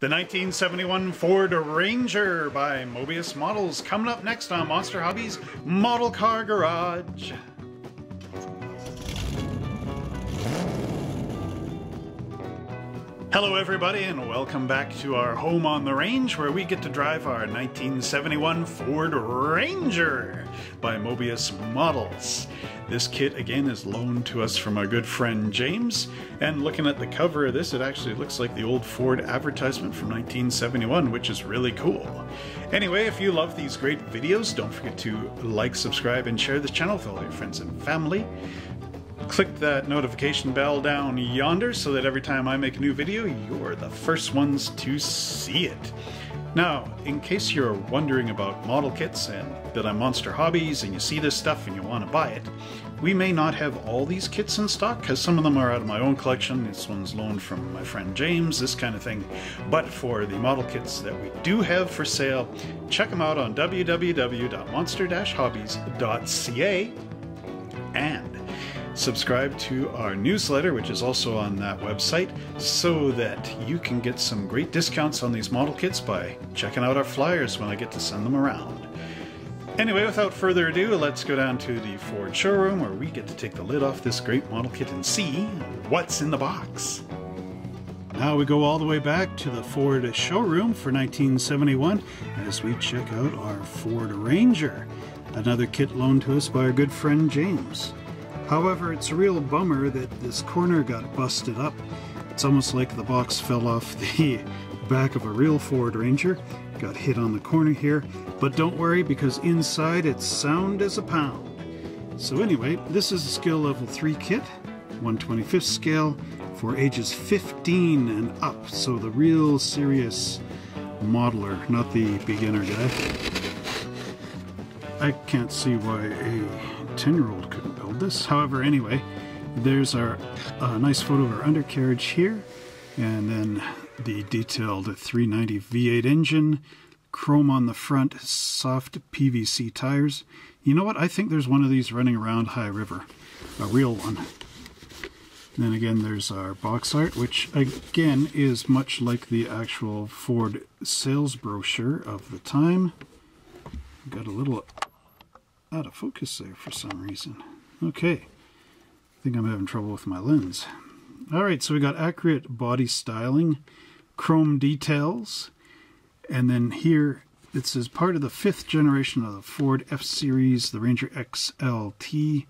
The 1971 Ford Ranger by Moebius Models coming up next on Monster Hobbies Model Car Garage. Hello everybody and welcome back to our home on the range where we get to drive our 1971 Ford Ranger by Moebius Models. This kit again is loaned to us from our good friend James and looking at the cover of this it actually looks like the old Ford advertisement from 1971 which is really cool. Anyway if you love these great videos don't forget to like, subscribe and share this channel with all your friends and family click that notification bell down yonder so that every time I make a new video, you're the first ones to see it. Now, in case you're wondering about model kits and that I'm Monster Hobbies and you see this stuff and you want to buy it, we may not have all these kits in stock because some of them are out of my own collection. This one's loaned from my friend James, this kind of thing. But for the model kits that we do have for sale, check them out on www.monster-hobbies.ca and subscribe to our newsletter, which is also on that website, so that you can get some great discounts on these model kits by checking out our flyers when I get to send them around. Anyway, without further ado, let's go down to the Ford showroom where we get to take the lid off this great model kit and see what's in the box. Now we go all the way back to the Ford showroom for 1971 as we check out our Ford Ranger, another kit loaned to us by our good friend James. However, it's a real bummer that this corner got busted up. It's almost like the box fell off the back of a real Ford Ranger. Got hit on the corner here, but don't worry because inside it's sound as a pound. So anyway, this is a skill level 3 kit, 125th scale for ages 15 and up. So the real serious modeler, not the beginner guy. I can't see why a 10 year old couldn't this. However, anyway, there's our uh, nice photo of our undercarriage here, and then the detailed 390 V8 engine, chrome on the front, soft PVC tires. You know what? I think there's one of these running around High River, a real one. And then again, there's our box art, which again is much like the actual Ford sales brochure of the time. Got a little out of focus there for some reason. Okay, I think I'm having trouble with my lens. All right, so we got accurate body styling, chrome details, and then here it says part of the fifth generation of the Ford F-Series, the Ranger XLT,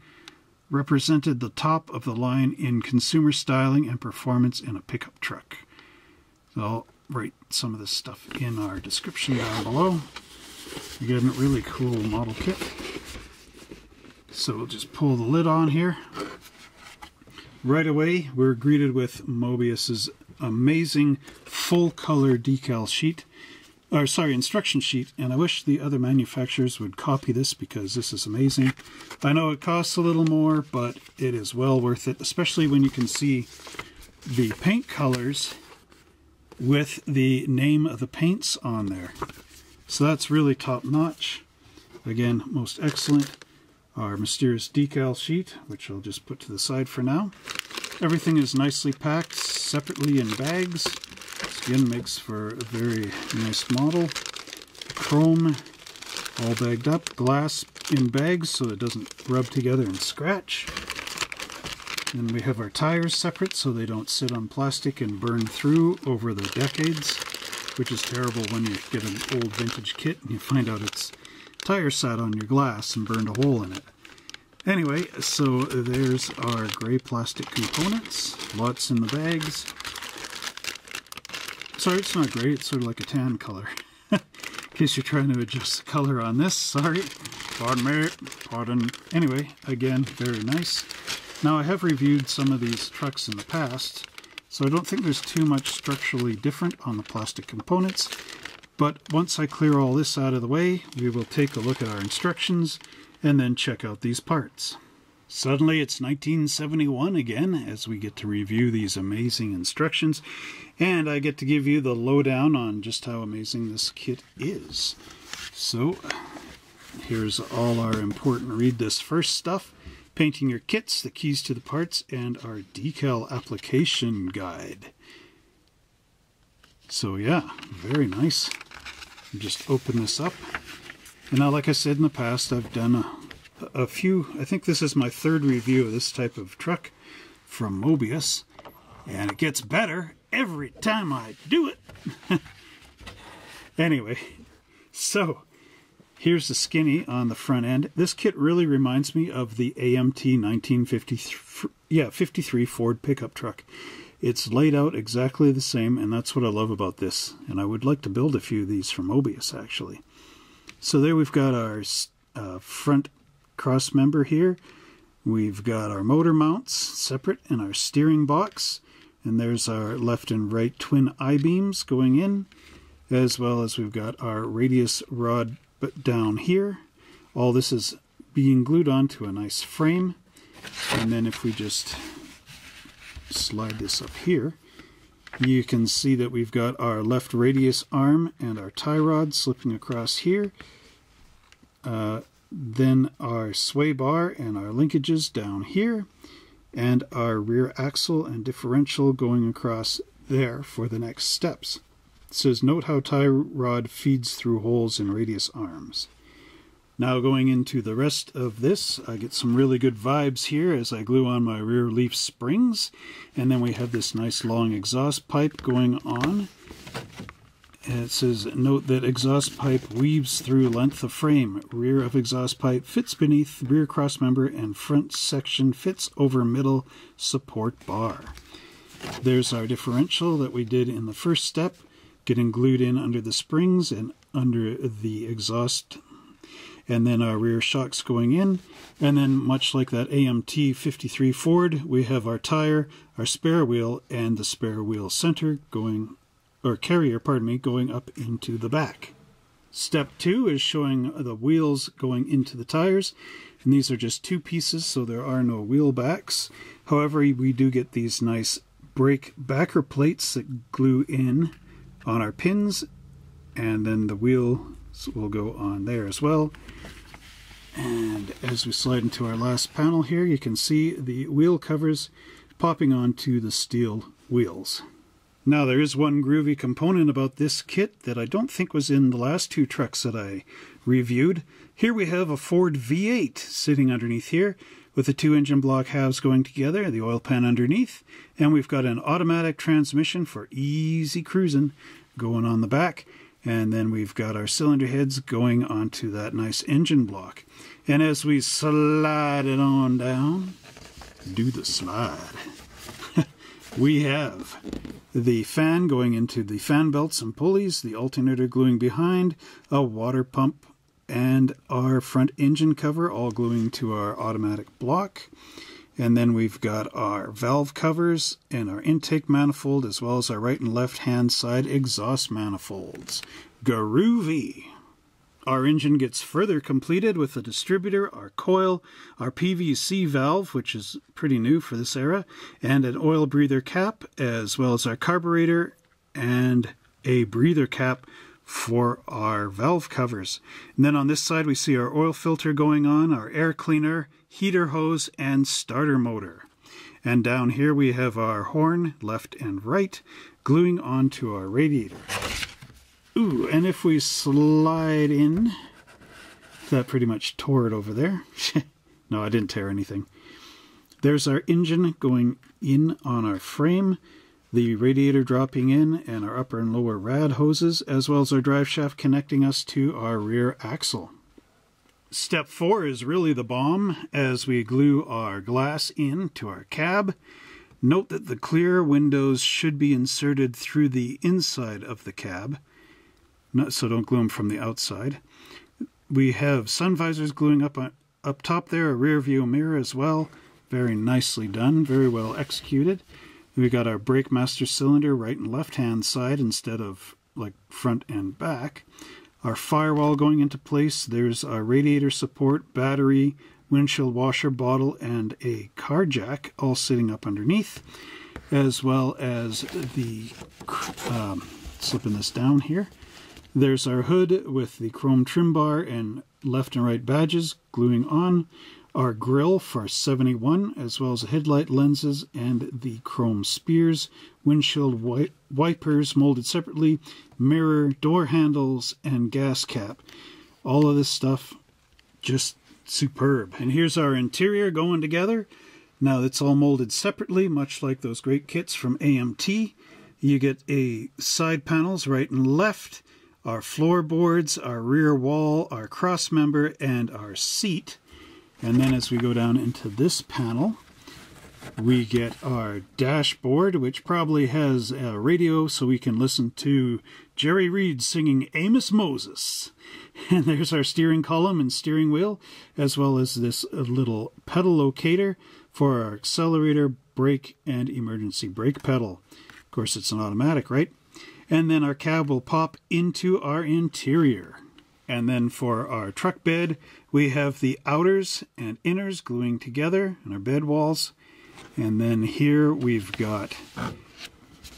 represented the top of the line in consumer styling and performance in a pickup truck. So I'll write some of this stuff in our description down below. Again, a really cool model kit. So we'll just pull the lid on here. Right away, we're greeted with Moebius's amazing full color decal sheet, or sorry, instruction sheet, and I wish the other manufacturers would copy this because this is amazing. I know it costs a little more, but it is well worth it, especially when you can see the paint colors with the name of the paints on there. So that's really top notch. Again, most excellent our mysterious decal sheet, which I'll just put to the side for now. Everything is nicely packed separately in bags. Skin makes for a very nice model. Chrome all bagged up. Glass in bags so it doesn't rub together and scratch. And we have our tires separate so they don't sit on plastic and burn through over the decades, which is terrible when you get an old vintage kit and you find out it's tire sat on your glass and burned a hole in it. Anyway, so there's our gray plastic components. Lots in the bags. Sorry, it's not gray, it's sort of like a tan color. in case you're trying to adjust the color on this, sorry. Pardon me, pardon. Anyway, again, very nice. Now I have reviewed some of these trucks in the past, so I don't think there's too much structurally different on the plastic components. But once I clear all this out of the way, we will take a look at our instructions and then check out these parts. Suddenly it's 1971 again as we get to review these amazing instructions and I get to give you the lowdown on just how amazing this kit is. So here's all our important read this first stuff. Painting your kits, the keys to the parts, and our decal application guide. So yeah, very nice. Just open this up. And now, like I said in the past, I've done a, a few, I think this is my third review of this type of truck from Moebius. And it gets better every time I do it. anyway, so here's the skinny on the front end. This kit really reminds me of the AMT 1953 yeah, 53 Ford pickup truck. It's laid out exactly the same, and that's what I love about this. And I would like to build a few of these from Moebius, actually. So there we've got our uh, front cross member here. We've got our motor mounts separate and our steering box. And there's our left and right twin I-beams going in, as well as we've got our radius rod down here. All this is being glued onto a nice frame. And then if we just slide this up here, you can see that we've got our left radius arm and our tie rod slipping across here. Uh, then our sway bar and our linkages down here and our rear axle and differential going across there for the next steps. It says note how tie rod feeds through holes in radius arms. Now going into the rest of this, I get some really good vibes here as I glue on my rear leaf springs. And then we have this nice long exhaust pipe going on. And it says, note that exhaust pipe weaves through length of frame. Rear of exhaust pipe fits beneath rear cross member and front section fits over middle support bar. There's our differential that we did in the first step, getting glued in under the springs and under the exhaust and then our rear shocks going in. And then much like that AMT 53 Ford, we have our tire, our spare wheel, and the spare wheel center going, or carrier, pardon me, going up into the back. Step two is showing the wheels going into the tires. And these are just two pieces, so there are no wheel backs. However, we do get these nice brake backer plates that glue in on our pins. And then the wheel will go on there as well. And as we slide into our last panel here, you can see the wheel covers popping onto the steel wheels. Now there is one groovy component about this kit that I don't think was in the last two trucks that I reviewed. Here we have a Ford V8 sitting underneath here with the two engine block halves going together, the oil pan underneath, and we've got an automatic transmission for easy cruising going on the back. And then we've got our cylinder heads going onto that nice engine block. And as we slide it on down, do the slide, we have the fan going into the fan belts and pulleys, the alternator gluing behind, a water pump, and our front engine cover all gluing to our automatic block. And then we've got our valve covers and our intake manifold, as well as our right and left hand side exhaust manifolds. Groovy! Our engine gets further completed with the distributor, our coil, our PCV valve, which is pretty new for this era, and an oil breather cap, as well as our carburetor and a breather cap for our valve covers. And then on this side we see our oil filter going on, our air cleaner, heater hose, and starter motor. And down here we have our horn, left and right, gluing onto our radiator. Ooh, and if we slide in, that pretty much tore it over there. no, I didn't tear anything. There's our engine going in on our frame, the radiator dropping in, and our upper and lower rad hoses, as well as our drive shaft connecting us to our rear axle. Step four is really the bomb as we glue our glass in to our cab. Note that the clear windows should be inserted through the inside of the cab not, so don't glue them from the outside. We have sun visors gluing up on, up top there, a rear view mirror as well. Very nicely done, very well executed. We got our brake master cylinder right and left hand side instead of like front and back. Our firewall going into place. There's our radiator support, battery, windshield washer bottle, and a car jack all sitting up underneath, as well as the um, slipping this down here. There's our hood with the chrome trim bar and left and right badges gluing on. Our grill for 71 as well as headlight lenses and the chrome spears windshield wi wipers molded separately mirror door handles and gas cap. All of this stuff just superb. And here's our interior going together. Now it's all molded separately much like those great kits from AMT you get a side panels right and left our floorboards our rear wall our cross member and our seat and then as we go down into this panel, we get our dashboard, which probably has a radio so we can listen to Jerry Reed singing Amos Moses. And there's our steering column and steering wheel, as well as this little pedal locator for our accelerator, brake, and emergency brake pedal. Of course, it's an automatic, right? And then our cab will pop into our interior. And then for our truck bed, we have the outers and inners gluing together in our bed walls. And then here we've got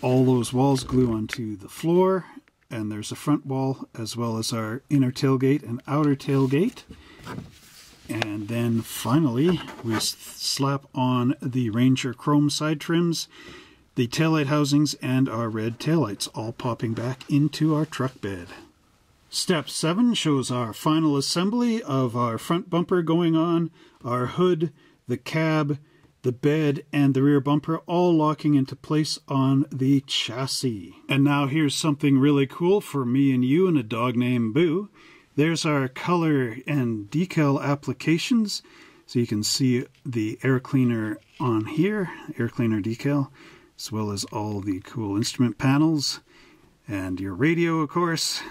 all those walls glue onto the floor. And there's a front wall as well as our inner tailgate and outer tailgate. And then finally, we slap on the Ranger chrome side trims, the taillight housings, and our red taillights all popping back into our truck bed. Step 7 shows our final assembly of our front bumper going on, our hood, the cab, the bed, and the rear bumper all locking into place on the chassis. And now here's something really cool for me and you and a dog named Boo. There's our color and decal applications. So you can see the air cleaner on here, air cleaner decal, as well as all the cool instrument panels and your radio, of course,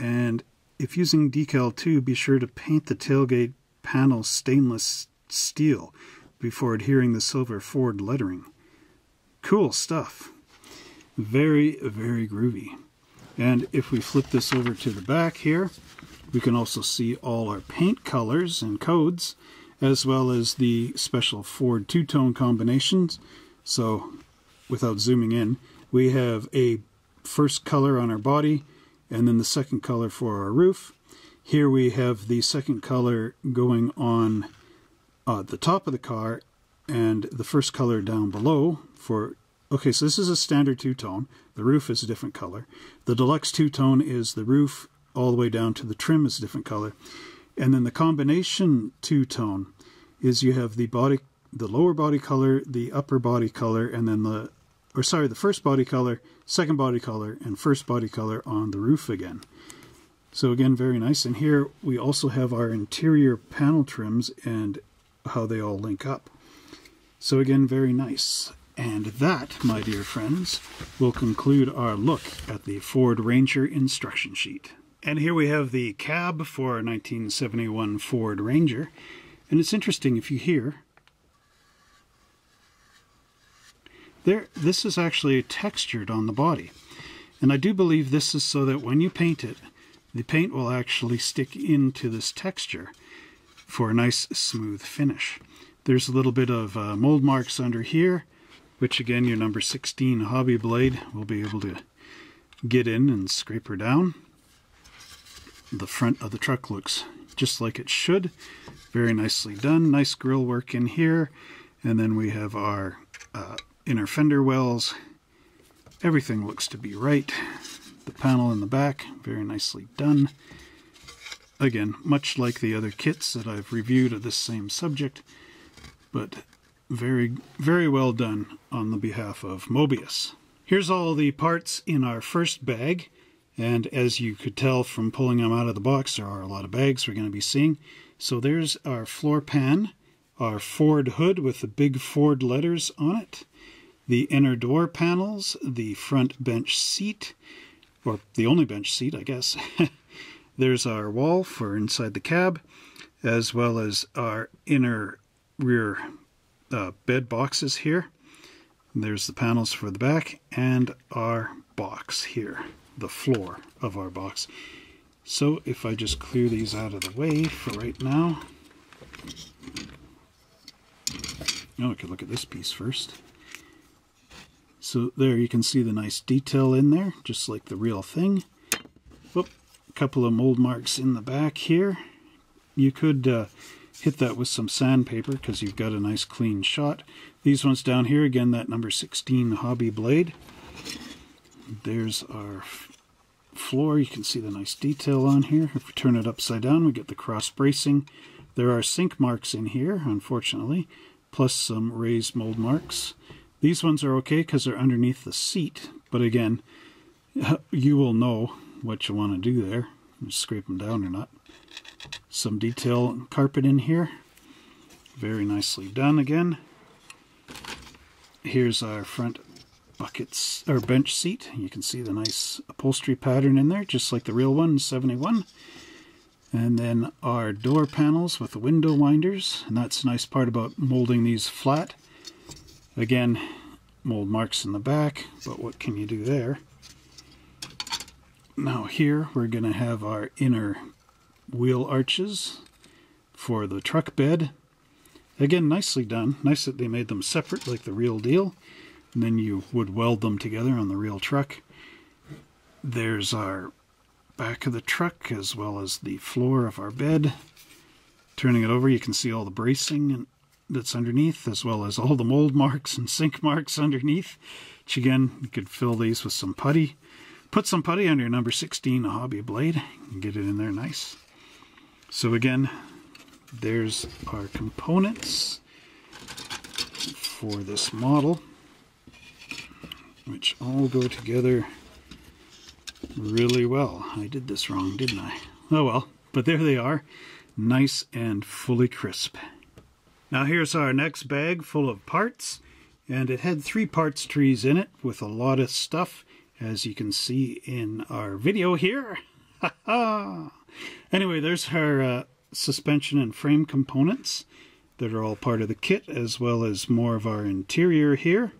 and if using decal too, be sure to paint the tailgate panel stainless steel before adhering the silver Ford lettering. Cool stuff. Very, very groovy. And if we flip this over to the back here, we can also see all our paint colors and codes, as well as the special Ford two-tone combinations. So, without zooming in, we have a first color on our body, and then the second color for our roof. Here we have the second color going on uh, the top of the car and the first color down below for okay so this is a standard two-tone. The roof is a different color. The deluxe two-tone is the roof all the way down to the trim is a different color. And then the combination two-tone is you have the body the lower body color the upper body color and then the or sorry, the first body color, second body color, and first body color on the roof again. So again, very nice. And here we also have our interior panel trims and how they all link up. So again, very nice. And that, my dear friends, will conclude our look at the Ford Ranger instruction sheet. And here we have the cab for a 1971 Ford Ranger. And it's interesting if you hear There, this is actually textured on the body. And I do believe this is so that when you paint it, the paint will actually stick into this texture for a nice smooth finish. There's a little bit of uh, mold marks under here, which again your number 16 hobby blade will be able to get in and scrape her down. The front of the truck looks just like it should. Very nicely done. Nice grill work in here. And then we have our uh, inner fender wells. Everything looks to be right. The panel in the back, very nicely done. Again, much like the other kits that I've reviewed of this same subject, but very, very well done on the behalf of Moebius. Here's all the parts in our first bag, and as you could tell from pulling them out of the box, there are a lot of bags we're going to be seeing. So there's our floor pan, our Ford hood with the big Ford letters on it, the inner door panels, the front bench seat, or the only bench seat, I guess. There's our wall for inside the cab, as well as our inner rear uh, bed boxes here. There's the panels for the back and our box here, the floor of our box. So if I just clear these out of the way for right now. Oh, I could look at this piece first. So there you can see the nice detail in there, just like the real thing. Whoop, a couple of mold marks in the back here. You could uh, hit that with some sandpaper because you've got a nice clean shot. These ones down here, again, that number 16 hobby blade. There's our floor. You can see the nice detail on here. If we turn it upside down, we get the cross bracing. There are sink marks in here, unfortunately, plus some raised mold marks. These ones are okay because they're underneath the seat, but again, you will know what you want to do there. Scrape them down or not. Some detail carpet in here. Very nicely done again. Here's our front buckets or bench seat. You can see the nice upholstery pattern in there, just like the real one, 71. And then our door panels with the window winders. And that's the nice part about molding these flat. Again, mold marks in the back, but what can you do there? Now here we're going to have our inner wheel arches for the truck bed. Again, nicely done. Nice that they made them separate like the real deal. And then you would weld them together on the real truck. There's our back of the truck as well as the floor of our bed. Turning it over, you can see all the bracing that's underneath, as well as all the mold marks and sink marks underneath. Which again, you could fill these with some putty. Put some putty on your number 16 hobby blade and get it in there nice. So again, there's our components for this model, which all go together really well. I did this wrong, didn't I? Oh well, but there they are, nice and fully crisp. Now here's our next bag full of parts, and it had three parts trees in it with a lot of stuff, as you can see in our video here. Anyway, there's our uh, suspension and frame components that are all part of the kit, as well as more of our interior here.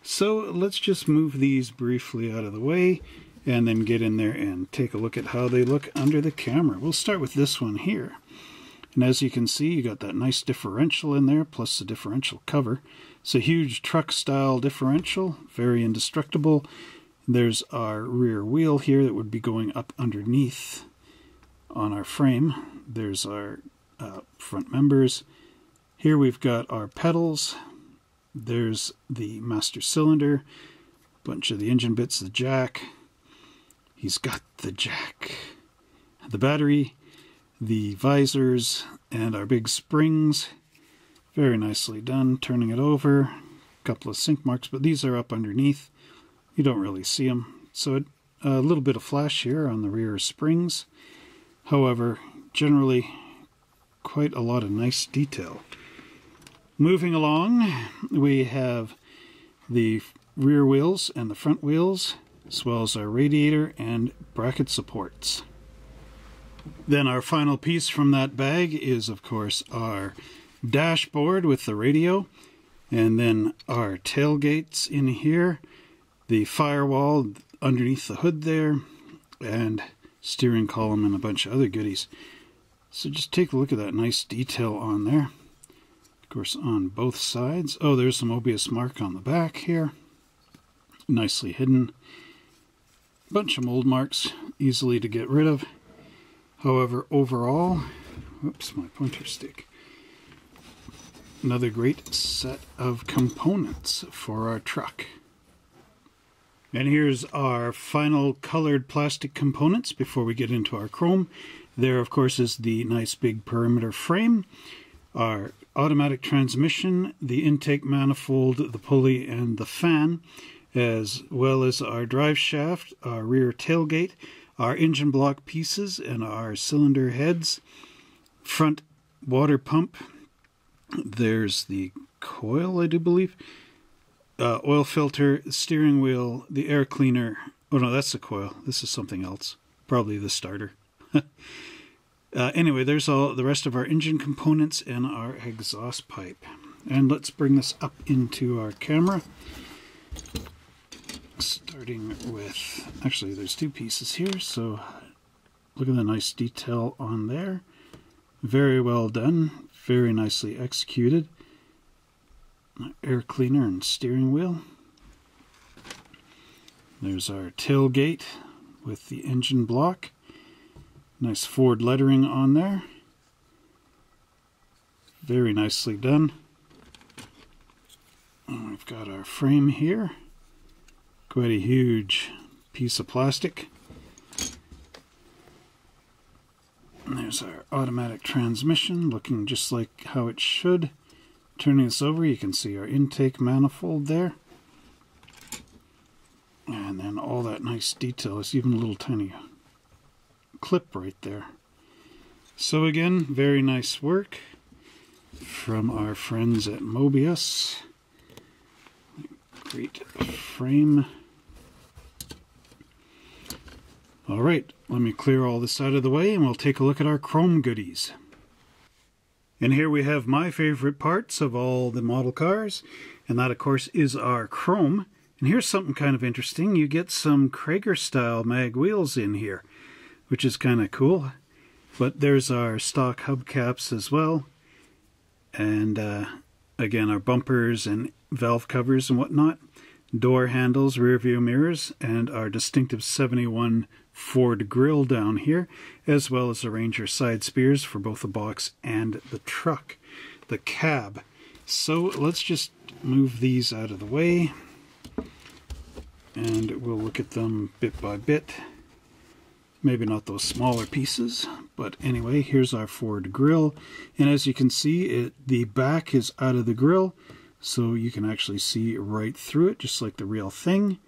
So let's just move these briefly out of the way and then get in there and take a look at how they look under the camera. We'll start with this one here. And as you can see, you got that nice differential in there, plus the differential cover. It's a huge truck style differential, very indestructible. There's our rear wheel here that would be going up underneath on our frame. There's our uh, front members. Here we've got our pedals. There's the master cylinder, a bunch of the engine bits, the jack. He's got the jack, the battery, the visors, and our big springs. Very nicely done. Turning it over, a couple of sink marks, but these are up underneath. You don't really see them. So a little bit of flash here on the rear springs. However, generally quite a lot of nice detail. Moving along, we have the rear wheels and the front wheels, as well as our radiator and bracket supports. Then our final piece from that bag is, of course, our dashboard with the radio, and then our tailgates in here, the firewall underneath the hood there, and steering column and a bunch of other goodies. So just take a look at that nice detail on there. Of course, on both sides. Oh, there's some Moebius mark on the back here. Nicely hidden. Bunch of mold marks, easily to get rid of. However, overall, oops, my pointer stick. Another great set of components for our truck. And here's our final colored plastic components before we get into our chrome. There, of course, is the nice big perimeter frame, our automatic transmission, the intake manifold, the pulley, and the fan, as well as our drive shaft, our rear tailgate, our engine block pieces, and our cylinder heads, front water pump. There's the coil, I do believe uh, oil filter, steering wheel, the air cleaner. Oh no, that's the coil. This is something else. Probably the starter. uh, anyway, there's all the rest of our engine components and our exhaust pipe. And let's bring this up into our camera. Starting with, actually there's two pieces here, so look at the nice detail on there. Very well done, very nicely executed air cleaner and steering wheel. There's our tailgate with the engine block. Nice Ford lettering on there. Very nicely done. And we've got our frame here. Quite a huge piece of plastic. And there's our automatic transmission looking just like how it should. Turning this over you can see our intake manifold there. And then all that nice detail is even a little tiny clip right there. So again, very nice work from our friends at Moebius. Great frame. All right, let me clear all this out of the way and we'll take a look at our chrome goodies. And here we have my favorite parts of all the model cars, and that of course is our chrome. And here's something kind of interesting. You get some Cragar style mag wheels in here, which is kind of cool. But there's our stock hubcaps as well. And uh, again, our bumpers and valve covers and whatnot. Door handles, rear view mirrors, and our distinctive 71 Ford grill down here, as well as the Ranger side spears for both the box and the truck, the cab. So let's just move these out of the way and we'll look at them bit by bit. Maybe not those smaller pieces, but anyway, here's our Ford grill. And as you can see, it the back is out of the grill, so you can actually see right through it, just like the real thing.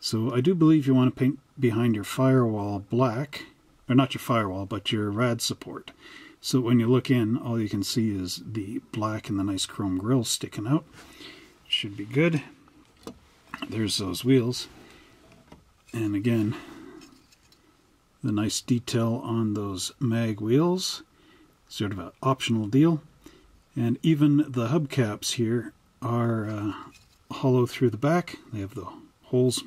So I do believe you want to paint behind your firewall black, or not your firewall, but your rad support. So when you look in, all you can see is the black and the nice chrome grill sticking out. Should be good. There's those wheels. And again, the nice detail on those mag wheels. Sort of an optional deal. And even the hubcaps here are uh, hollow through the back. They have the holes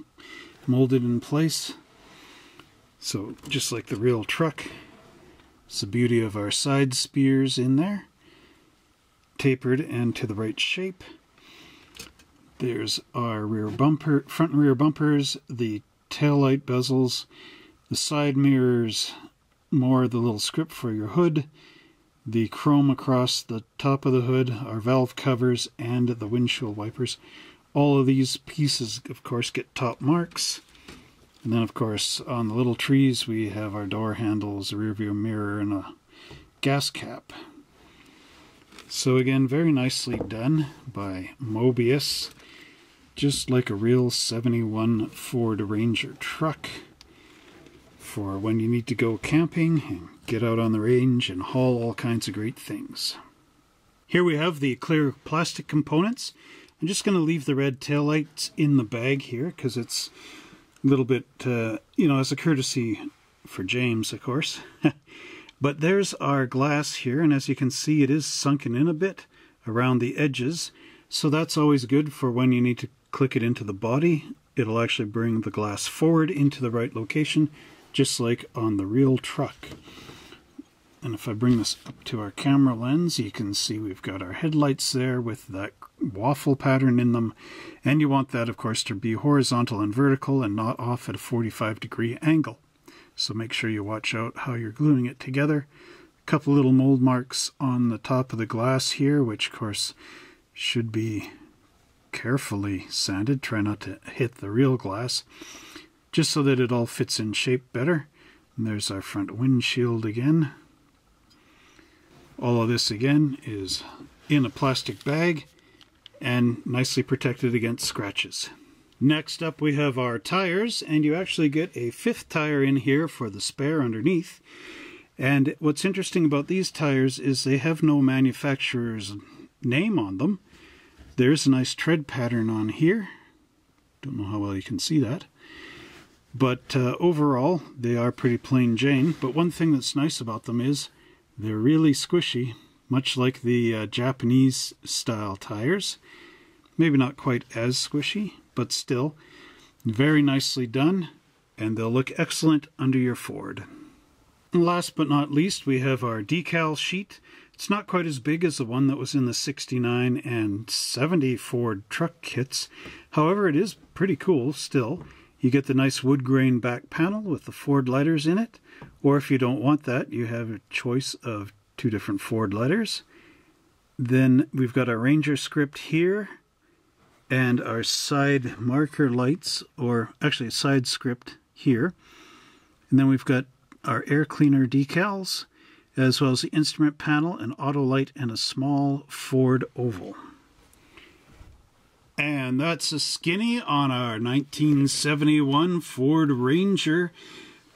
molded in place. So just like the real truck, it's the beauty of our side spears in there. Tapered and to the right shape. There's our rear bumper, front and rear bumpers, the tail light bezels, the side mirrors, more of the little script for your hood, the chrome across the top of the hood, our valve covers, and the windshield wipers. All of these pieces, of course, get top marks. And then, of course, on the little trees, we have our door handles, a rear view mirror, and a gas cap. So again, very nicely done by Moebius. Just like a real 71 Ford Ranger truck for when you need to go camping and get out on the range and haul all kinds of great things. Here we have the clear plastic components. I'm just going to leave the red tail lights in the bag here because it's a little bit, uh, you know, as a courtesy for James, of course. but there's our glass here, and as you can see, it is sunken in a bit around the edges. So that's always good for when you need to click it into the body. It'll actually bring the glass forward into the right location, just like on the real truck. And if I bring this up to our camera lens, you can see we've got our headlights there with that waffle pattern in them. And you want that, of course, to be horizontal and vertical and not off at a 45 degree angle. So make sure you watch out how you're gluing it together. A couple little mold marks on the top of the glass here, which of course should be carefully sanded. Try not to hit the real glass, just so that it all fits in shape better. And there's our front windshield again. All of this again is in a plastic bag and nicely protected against scratches. Next up we have our tires and you actually get a fifth tire in here for the spare underneath. And what's interesting about these tires is they have no manufacturer's name on them. There's a nice tread pattern on here. Don't know how well you can see that. But uh, overall, they are pretty plain Jane. But one thing that's nice about them is they're really squishy, much like the uh, Japanese style tires. Maybe not quite as squishy, but still very nicely done, and they'll look excellent under your Ford. And last but not least, we have our decal sheet. It's not quite as big as the one that was in the 69 and 70 Ford truck kits. However, it is pretty cool still. You get the nice wood grain back panel with the Ford letters in it. Or if you don't want that, you have a choice of two different Ford letters. Then we've got our Ranger script here and our side marker lights, or actually a side script here. And then we've got our air cleaner decals, as well as the instrument panel, an auto light, and a small Ford oval. And that's a skinny on our 1971 Ford Ranger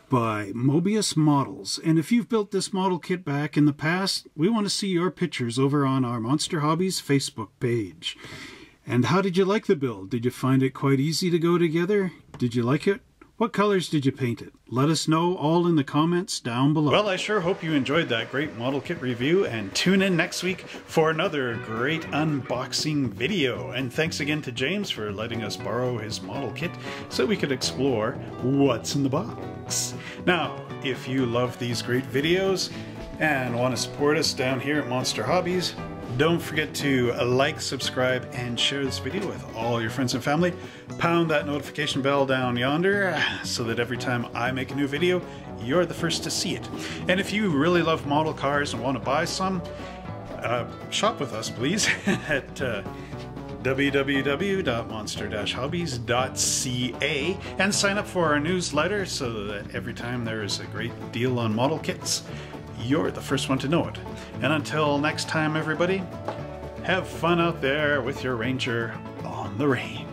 by Moebius Models. And if you've built this model kit back in the past, we want to see your pictures over on our Monster Hobbies Facebook page. And how did you like the build? Did you find it quite easy to go together? Did you like it? What colors did you paint it? Let us know all in the comments down below. Well, I sure hope you enjoyed that great model kit review and tune in next week for another great unboxing video. And thanks again to James for letting us borrow his model kit so we could explore what's in the box. Now, if you love these great videos and want to support us down here at Monster Hobbies, don't forget to like, subscribe, and share this video with all your friends and family. Pound that notification bell down yonder so that every time I make a new video, you're the first to see it. And if you really love model cars and want to buy some, uh, shop with us, please, at uh, www.monster-hobbies.ca and sign up for our newsletter so that every time there is a great deal on model kits, you're the first one to know it. And until next time, everybody, have fun out there with your Ranger on the range.